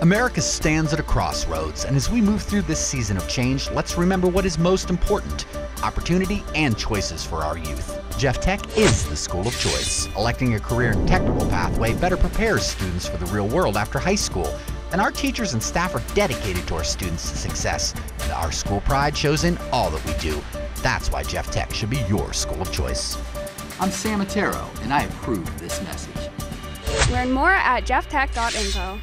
America stands at a crossroads, and as we move through this season of change, let's remember what is most important opportunity and choices for our youth. Jeff Tech is the school of choice. Electing a career and technical pathway better prepares students for the real world after high school. And our teachers and staff are dedicated to our students' success. And our school pride shows in all that we do. That's why Jeff Tech should be your school of choice. I'm Sam Ettaro, and I approve this message. Learn more at jefftech.info.